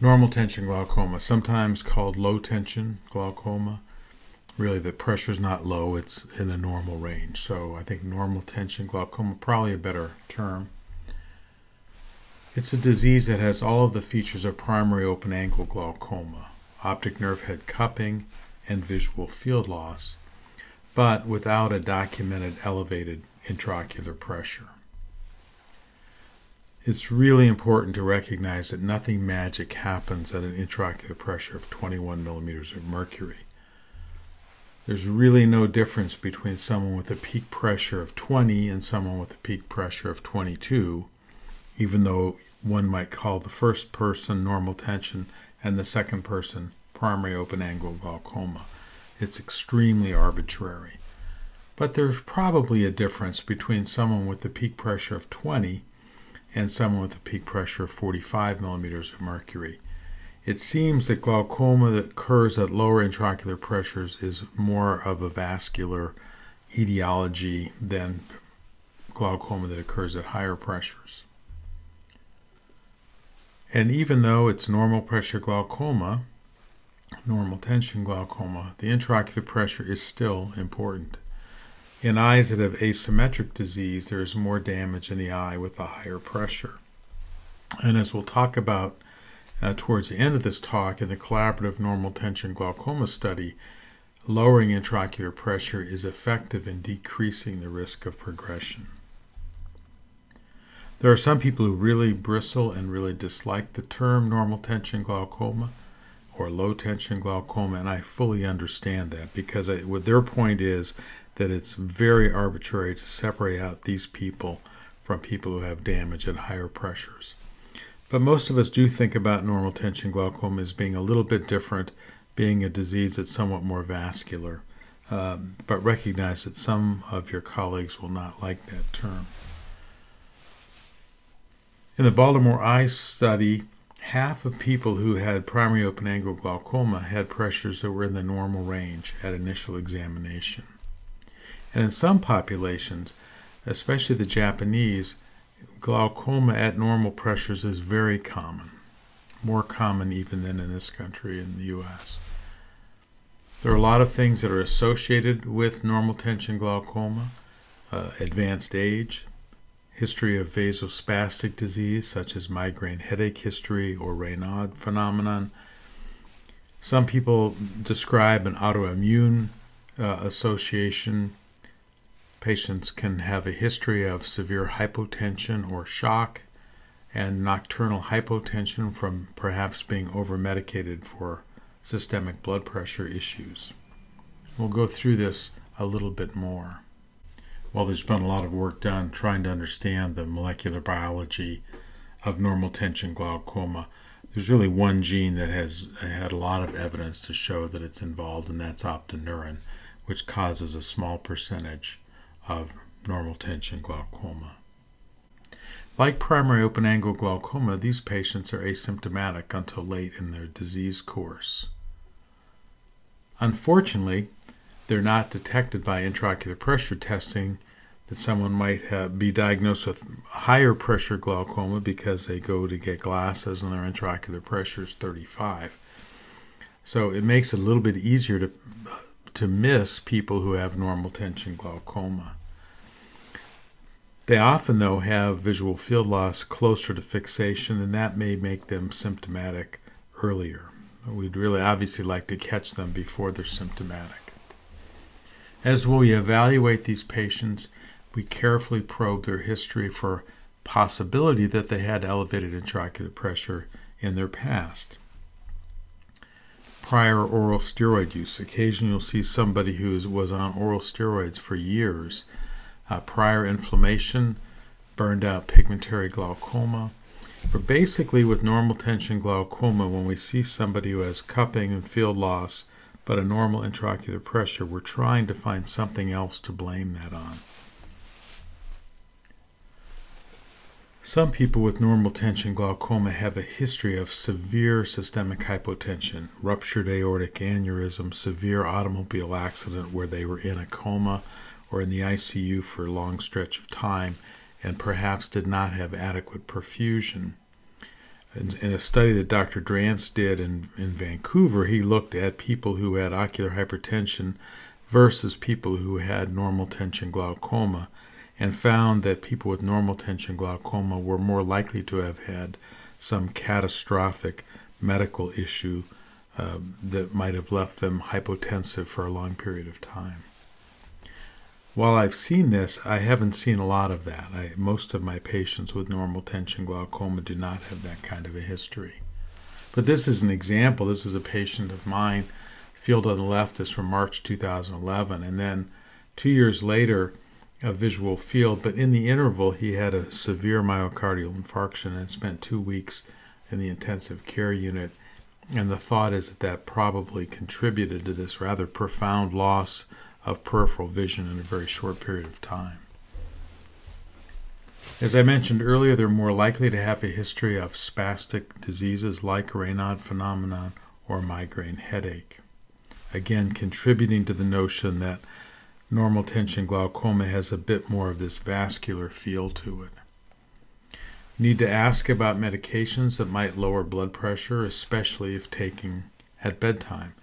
Normal tension glaucoma, sometimes called low tension glaucoma. Really, the pressure is not low, it's in a normal range. So I think normal tension glaucoma, probably a better term. It's a disease that has all of the features of primary open angle glaucoma optic nerve head cupping and visual field loss, but without a documented elevated intraocular pressure. It's really important to recognize that nothing magic happens at an intraocular pressure of 21 millimeters of mercury. There's really no difference between someone with a peak pressure of 20 and someone with a peak pressure of 22, even though one might call the first person normal tension and the second person primary open angle glaucoma. It's extremely arbitrary. But there's probably a difference between someone with a peak pressure of 20 and someone with a peak pressure of 45 millimeters of mercury. It seems that glaucoma that occurs at lower intraocular pressures is more of a vascular etiology than glaucoma that occurs at higher pressures. And even though it's normal pressure glaucoma, normal tension glaucoma, the intraocular pressure is still important. In eyes that have asymmetric disease, there is more damage in the eye with a higher pressure. And as we'll talk about uh, towards the end of this talk in the collaborative normal tension glaucoma study, lowering intraocular pressure is effective in decreasing the risk of progression. There are some people who really bristle and really dislike the term normal tension glaucoma or low tension glaucoma, and I fully understand that because I, what their point is that it's very arbitrary to separate out these people from people who have damage at higher pressures. But most of us do think about normal tension glaucoma as being a little bit different, being a disease that's somewhat more vascular, um, but recognize that some of your colleagues will not like that term. In the Baltimore Eye study, half of people who had primary open angle glaucoma had pressures that were in the normal range at initial examination. And in some populations, especially the Japanese, glaucoma at normal pressures is very common, more common even than in this country, in the US. There are a lot of things that are associated with normal tension glaucoma uh, advanced age, history of vasospastic disease, such as migraine headache history or Raynaud phenomenon. Some people describe an autoimmune uh, association Patients can have a history of severe hypotension or shock and nocturnal hypotension from perhaps being overmedicated for systemic blood pressure issues. We'll go through this a little bit more. Well, there's been a lot of work done trying to understand the molecular biology of normal tension glaucoma. There's really one gene that has had a lot of evidence to show that it's involved, and that's optineurin, which causes a small percentage of normal tension glaucoma. Like primary open angle glaucoma, these patients are asymptomatic until late in their disease course. Unfortunately, they're not detected by intraocular pressure testing that someone might have, be diagnosed with higher pressure glaucoma because they go to get glasses and their intraocular pressure is 35. So it makes it a little bit easier to to miss people who have normal tension glaucoma. They often, though, have visual field loss closer to fixation, and that may make them symptomatic earlier. We'd really obviously like to catch them before they're symptomatic. As we evaluate these patients, we carefully probe their history for possibility that they had elevated intraocular pressure in their past prior oral steroid use. Occasionally, you'll see somebody who was on oral steroids for years, uh, prior inflammation, burned out pigmentary glaucoma. But basically, with normal tension glaucoma, when we see somebody who has cupping and field loss, but a normal intraocular pressure, we're trying to find something else to blame that on. Some people with normal tension glaucoma have a history of severe systemic hypotension, ruptured aortic aneurysm, severe automobile accident where they were in a coma or in the ICU for a long stretch of time and perhaps did not have adequate perfusion. In, in a study that Dr. Drance did in, in Vancouver, he looked at people who had ocular hypertension versus people who had normal tension glaucoma and found that people with normal tension glaucoma were more likely to have had some catastrophic medical issue uh, that might have left them hypotensive for a long period of time. While I've seen this, I haven't seen a lot of that. I, most of my patients with normal tension glaucoma do not have that kind of a history. But this is an example. This is a patient of mine. Field on the left is from March 2011. And then two years later, a visual field. But in the interval, he had a severe myocardial infarction and spent two weeks in the intensive care unit. And the thought is that that probably contributed to this rather profound loss of peripheral vision in a very short period of time. As I mentioned earlier, they're more likely to have a history of spastic diseases like Raynaud phenomenon or migraine headache. Again, contributing to the notion that normal tension glaucoma has a bit more of this vascular feel to it. Need to ask about medications that might lower blood pressure, especially if taking at bedtime.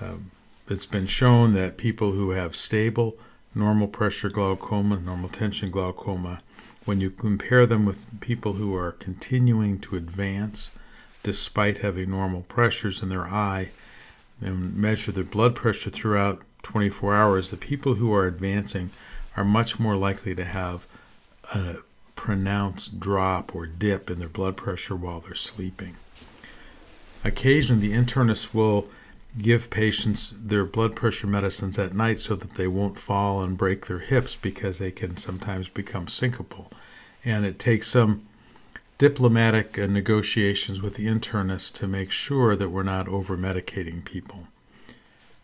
Um, it's been shown that people who have stable normal pressure glaucoma, normal tension glaucoma, when you compare them with people who are continuing to advance despite having normal pressures in their eye and measure their blood pressure throughout 24 hours, the people who are advancing are much more likely to have a pronounced drop or dip in their blood pressure while they're sleeping. Occasionally, the internist will give patients their blood pressure medicines at night so that they won't fall and break their hips because they can sometimes become syncopal. And it takes some diplomatic uh, negotiations with the internist to make sure that we're not over medicating people.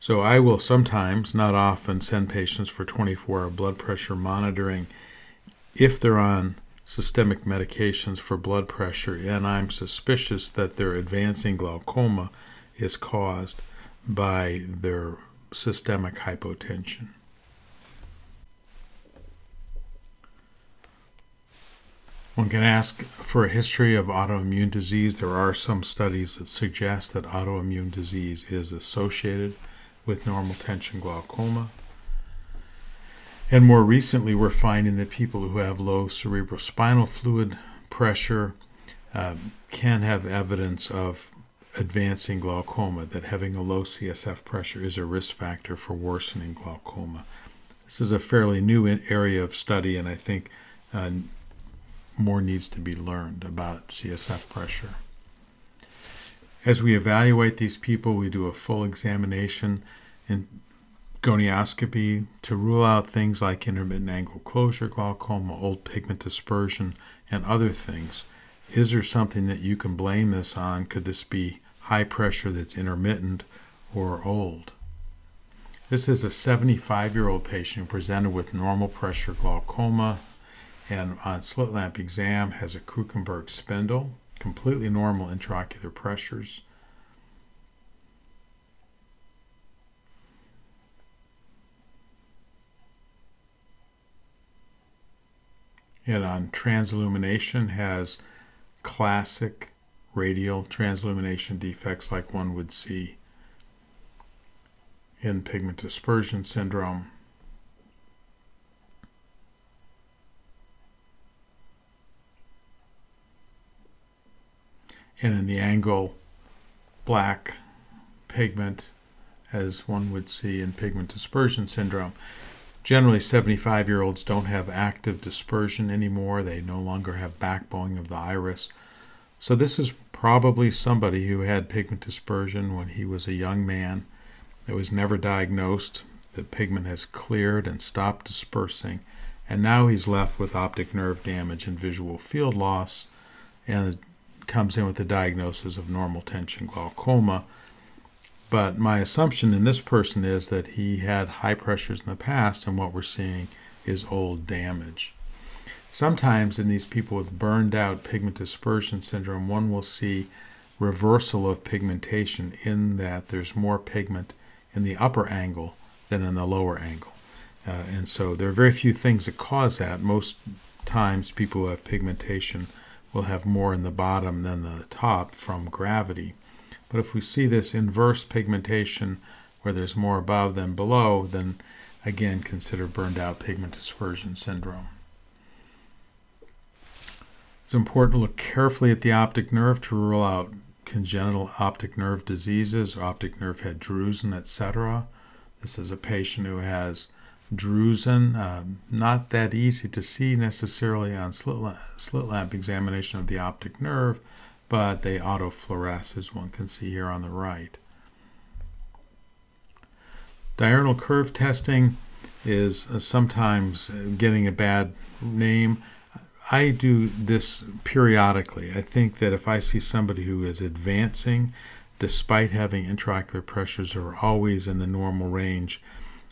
So I will sometimes, not often, send patients for 24 hour blood pressure monitoring if they're on systemic medications for blood pressure and I'm suspicious that their advancing glaucoma is caused by their systemic hypotension. One can ask for a history of autoimmune disease. There are some studies that suggest that autoimmune disease is associated with normal tension glaucoma. And more recently, we're finding that people who have low cerebrospinal fluid pressure um, can have evidence of advancing glaucoma, that having a low CSF pressure is a risk factor for worsening glaucoma. This is a fairly new area of study, and I think uh, more needs to be learned about CSF pressure. As we evaluate these people, we do a full examination and gonioscopy to rule out things like intermittent angle closure glaucoma, old pigment dispersion, and other things. Is there something that you can blame this on? Could this be high pressure that's intermittent or old. This is a 75 year old patient who presented with normal pressure glaucoma and on slit lamp exam has a Krukenberg spindle, completely normal intraocular pressures. And on transillumination has classic radial transillumination defects like one would see in pigment dispersion syndrome. And in the angle, black pigment, as one would see in pigment dispersion syndrome. Generally, 75 year olds don't have active dispersion anymore. They no longer have backbone of the iris. So, this is probably somebody who had pigment dispersion when he was a young man that was never diagnosed. The pigment has cleared and stopped dispersing, and now he's left with optic nerve damage and visual field loss, and comes in with the diagnosis of normal tension glaucoma. But my assumption in this person is that he had high pressures in the past, and what we're seeing is old damage. Sometimes in these people with burned out pigment dispersion syndrome, one will see reversal of pigmentation in that there's more pigment in the upper angle than in the lower angle. Uh, and so there are very few things that cause that. Most times people who have pigmentation will have more in the bottom than the top from gravity. But if we see this inverse pigmentation where there's more above than below, then again consider burned out pigment dispersion syndrome. It's important to look carefully at the optic nerve to rule out congenital optic nerve diseases, optic nerve head drusen, etc. This is a patient who has drusen, um, not that easy to see necessarily on slit, lamp, slit lamp examination of the optic nerve, but they autofluoresce as one can see here on the right. Diurnal curve testing is uh, sometimes getting a bad name. I do this periodically. I think that if I see somebody who is advancing despite having intraocular pressures are always in the normal range,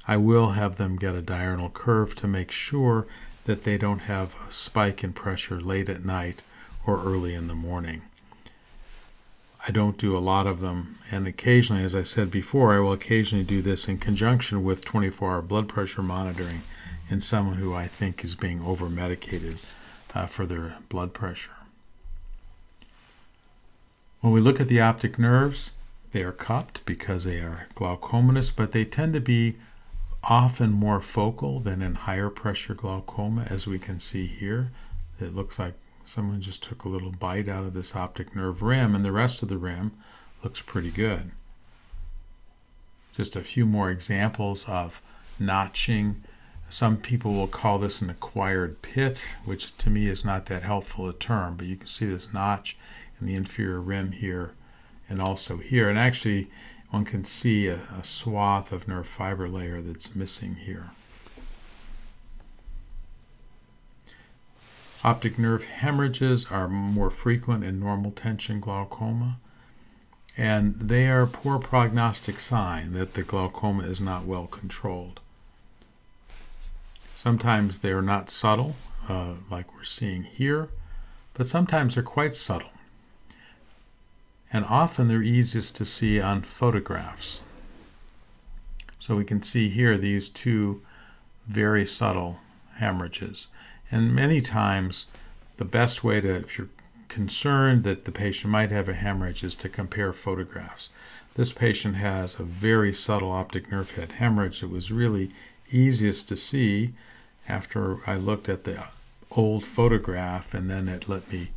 I will have them get a diurnal curve to make sure that they don't have a spike in pressure late at night or early in the morning. I don't do a lot of them, and occasionally, as I said before, I will occasionally do this in conjunction with 24 hour blood pressure monitoring in someone who I think is being over medicated uh, for their blood pressure. When we look at the optic nerves, they are cupped because they are glaucomatous, but they tend to be often more focal than in higher pressure glaucoma, as we can see here. It looks like someone just took a little bite out of this optic nerve rim, and the rest of the rim looks pretty good. Just a few more examples of notching some people will call this an acquired pit, which to me is not that helpful a term, but you can see this notch in the inferior rim here and also here. And actually, one can see a, a swath of nerve fiber layer that's missing here. Optic nerve hemorrhages are more frequent in normal tension glaucoma, and they are a poor prognostic sign that the glaucoma is not well controlled. Sometimes they are not subtle, uh, like we're seeing here, but sometimes they're quite subtle. And often they're easiest to see on photographs. So we can see here these two very subtle hemorrhages. And many times, the best way to, if you're concerned that the patient might have a hemorrhage, is to compare photographs. This patient has a very subtle optic nerve head hemorrhage. It was really easiest to see after I looked at the old photograph and then it let me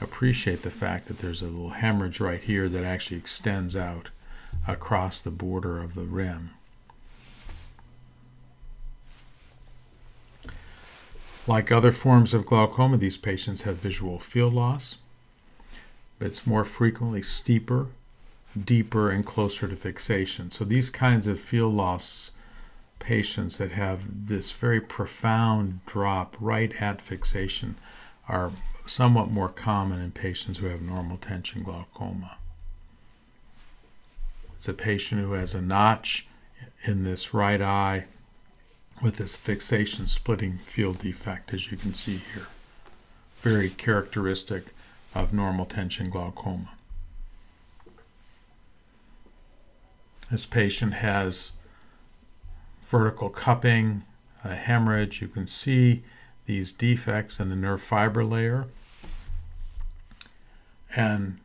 appreciate the fact that there's a little hemorrhage right here that actually extends out across the border of the rim. Like other forms of glaucoma, these patients have visual field loss. It's more frequently steeper, deeper, and closer to fixation. So these kinds of field loss patients that have this very profound drop right at fixation are somewhat more common in patients who have normal tension glaucoma. It's a patient who has a notch in this right eye with this fixation splitting field defect, as you can see here. Very characteristic of normal tension glaucoma. This patient has vertical cupping, a hemorrhage. You can see these defects in the nerve fiber layer. And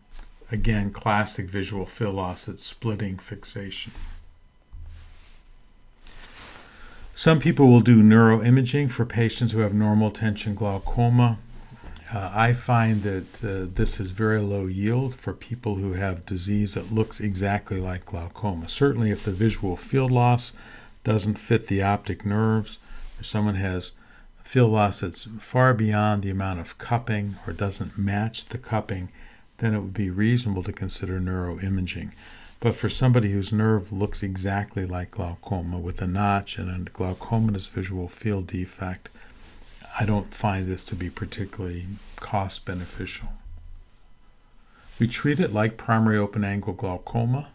again, classic visual field loss at splitting fixation. Some people will do neuroimaging for patients who have normal tension glaucoma. Uh, I find that uh, this is very low yield for people who have disease that looks exactly like glaucoma. Certainly, if the visual field loss doesn't fit the optic nerves, or someone has field loss that's far beyond the amount of cupping or doesn't match the cupping, then it would be reasonable to consider neuroimaging. But for somebody whose nerve looks exactly like glaucoma with a notch and a glaucomatous visual field defect, I don't find this to be particularly cost beneficial. We treat it like primary open angle glaucoma.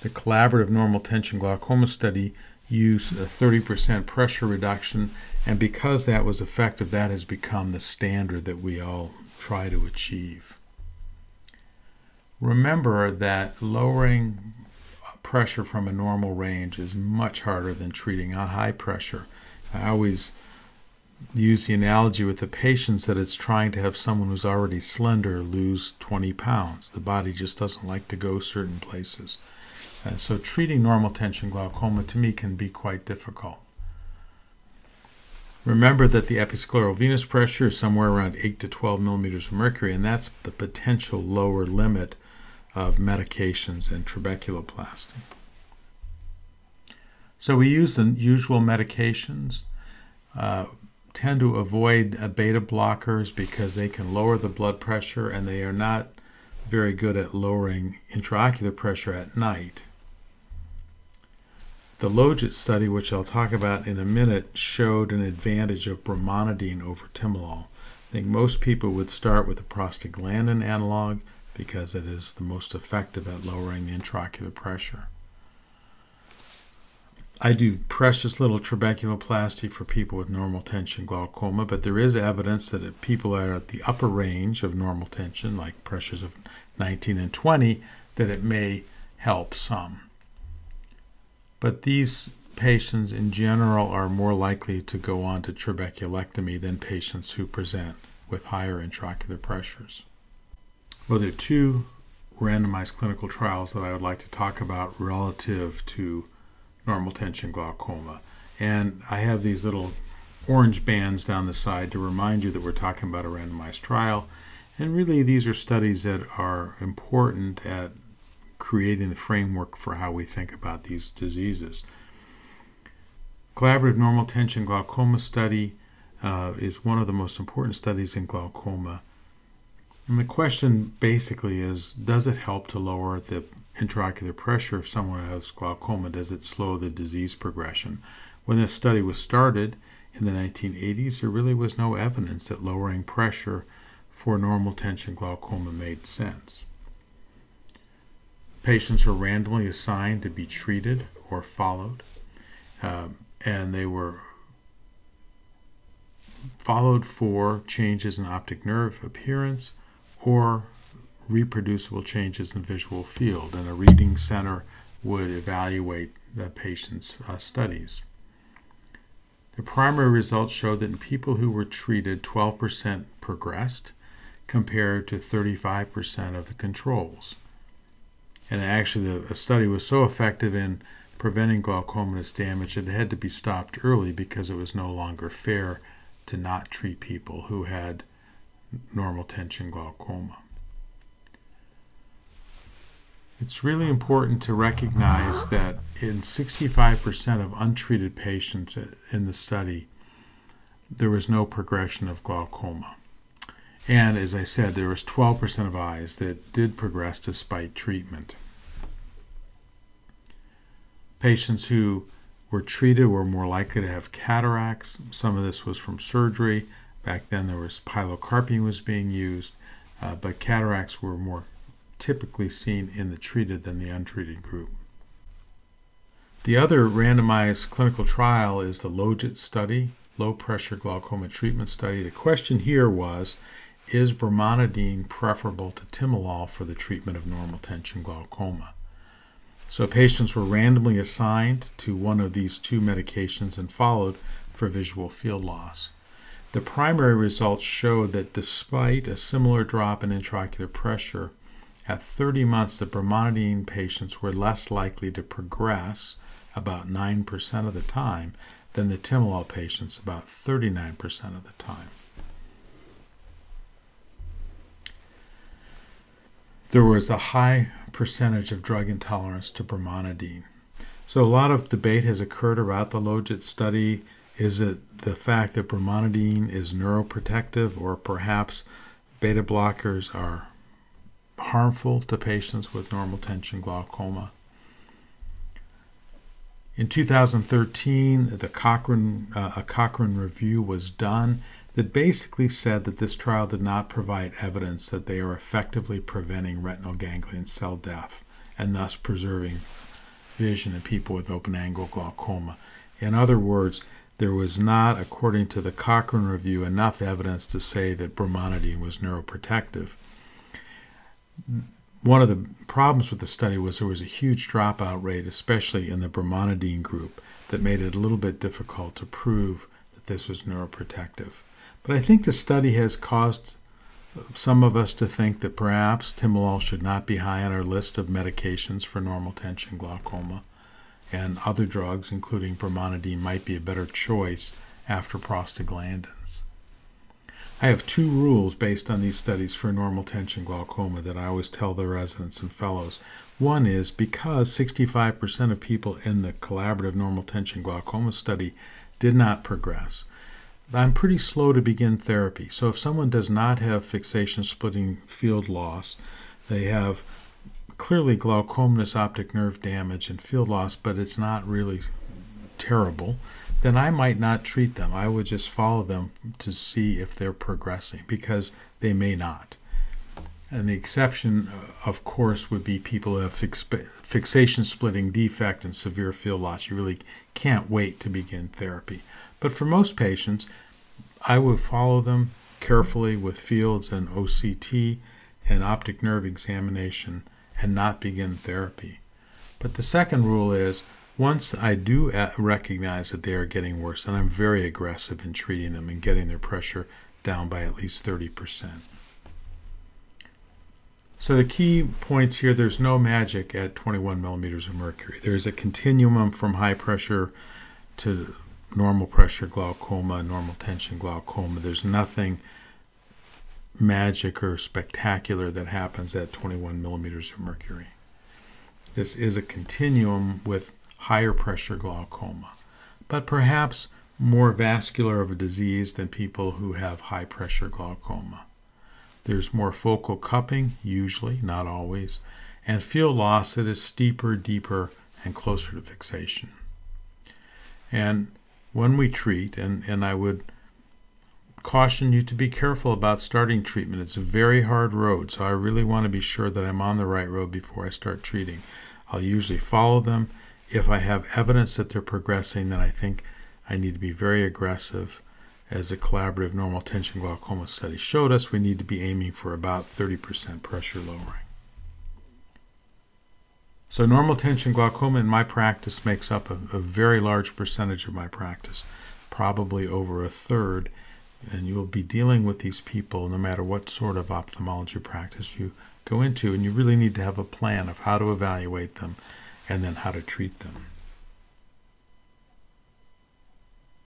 The collaborative normal tension glaucoma study use a 30% pressure reduction, and because that was effective, that has become the standard that we all try to achieve. Remember that lowering pressure from a normal range is much harder than treating a high pressure. I always use the analogy with the patients that it's trying to have someone who's already slender lose 20 pounds. The body just doesn't like to go certain places. And so treating normal tension glaucoma to me can be quite difficult. Remember that the episcleral venous pressure is somewhere around 8 to 12 millimeters of mercury, and that's the potential lower limit of medications and trabeculoplasty. So we use the usual medications. Uh, tend to avoid uh, beta blockers because they can lower the blood pressure and they are not very good at lowering intraocular pressure at night. The Logit study, which I'll talk about in a minute, showed an advantage of brimonidine over timolol. I think most people would start with a prostaglandin analog because it is the most effective at lowering the intraocular pressure. I do precious little trabeculoplasty for people with normal tension glaucoma, but there is evidence that if people are at the upper range of normal tension, like pressures of 19 and 20, that it may help some. But these patients in general are more likely to go on to trabeculectomy than patients who present with higher intraocular pressures. Well, there are two randomized clinical trials that I would like to talk about relative to normal tension glaucoma. And I have these little orange bands down the side to remind you that we're talking about a randomized trial. And really, these are studies that are important at creating the framework for how we think about these diseases. Collaborative normal tension glaucoma study uh, is one of the most important studies in glaucoma. And the question basically is Does it help to lower the intraocular pressure if someone has glaucoma? Does it slow the disease progression? When this study was started in the 1980s, there really was no evidence that lowering pressure for normal tension glaucoma made sense. Patients were randomly assigned to be treated or followed, um, and they were followed for changes in optic nerve appearance or reproducible changes in visual field, and a reading center would evaluate the patient's uh, studies. The primary results showed that in people who were treated, 12% progressed compared to 35% of the controls. And actually, the study was so effective in preventing glaucomatous damage that it had to be stopped early because it was no longer fair to not treat people who had normal tension glaucoma. It's really important to recognize that in 65% of untreated patients in the study, there was no progression of glaucoma. And as I said, there was 12% of eyes that did progress despite treatment. Patients who were treated were more likely to have cataracts. Some of this was from surgery. Back then, there was pilocarpine was being used, uh, but cataracts were more typically seen in the treated than the untreated group. The other randomized clinical trial is the LOGIT study, low pressure glaucoma treatment study. The question here was Is brimonidine preferable to timolol for the treatment of normal tension glaucoma? So patients were randomly assigned to one of these two medications and followed for visual field loss. The primary results showed that despite a similar drop in intraocular pressure, at 30 months, the brimonidine patients were less likely to progress about 9% of the time than the timolol patients about 39% of the time. There was a high percentage of drug intolerance to brimonidine. So a lot of debate has occurred about the Logit study. Is it the fact that brimonidine is neuroprotective or perhaps beta blockers are harmful to patients with normal tension glaucoma. In 2013, the Cochrane, uh, a Cochrane review was done that basically said that this trial did not provide evidence that they are effectively preventing retinal ganglion cell death and thus preserving vision in people with open angle glaucoma. In other words, there was not, according to the Cochrane review, enough evidence to say that brimonidine was neuroprotective one of the problems with the study was there was a huge dropout rate, especially in the brimonidine group, that made it a little bit difficult to prove that this was neuroprotective. But I think the study has caused some of us to think that perhaps timolol should not be high on our list of medications for normal tension glaucoma, and other drugs, including brimonidine, might be a better choice after prostaglandins. I have two rules based on these studies for normal tension glaucoma that I always tell the residents and fellows. One is because 65% of people in the collaborative normal tension glaucoma study did not progress. I'm pretty slow to begin therapy. So if someone does not have fixation splitting field loss, they have clearly glaucomatous optic nerve damage and field loss, but it's not really terrible, then I might not treat them. I would just follow them to see if they're progressing because they may not. And the exception, uh, of course, would be people who have fix- fixation splitting defect and severe field loss. You really can't wait to begin therapy. But for most patients, I would follow them carefully with fields and OCT and optic nerve examination and not begin therapy. But the second rule is once I do uh, recognize that they are getting worse, then I'm very aggressive in treating them and getting their pressure down by at least 30%. So the key points here, there's no magic at 21 millimeters of mercury. There's a continuum from high pressure to normal pressure glaucoma, normal tension glaucoma. There's nothing magic or spectacular that happens at 21 millimeters of mercury. This is a continuum with higher pressure glaucoma, but perhaps more vascular of a disease than people who have high pressure glaucoma. There's more focal cupping, usually, not always, and field loss that is steeper, deeper, and closer to fixation. And when we treat, and, and I would caution you to be careful about starting treatment. It's a very hard road, so I really want to be sure that I'm on the right road before I start treating. I'll usually follow them. If I have evidence that they're progressing, then I think I need to be very aggressive. As a collaborative normal tension glaucoma study showed us, we need to be aiming for about 30% pressure lowering. So normal tension glaucoma in my practice makes up a, a, very large percentage of my practice, probably over a third. And you will be dealing with these people no matter what sort of ophthalmology practice you go into. And you really need to have a plan of how to evaluate them and then how to treat them.